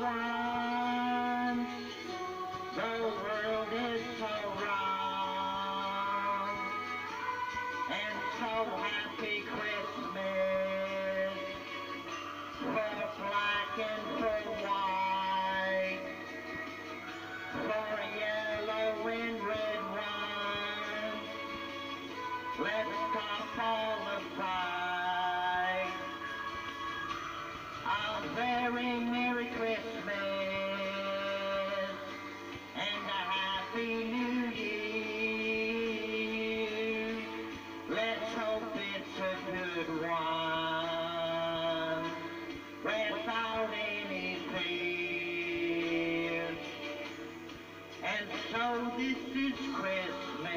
the. The world is so wrong. And so happy Christmas for black and for white, for yellow and red. Let's stop all the. so this is Christmas.